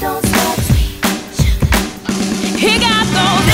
don't stop. He got those.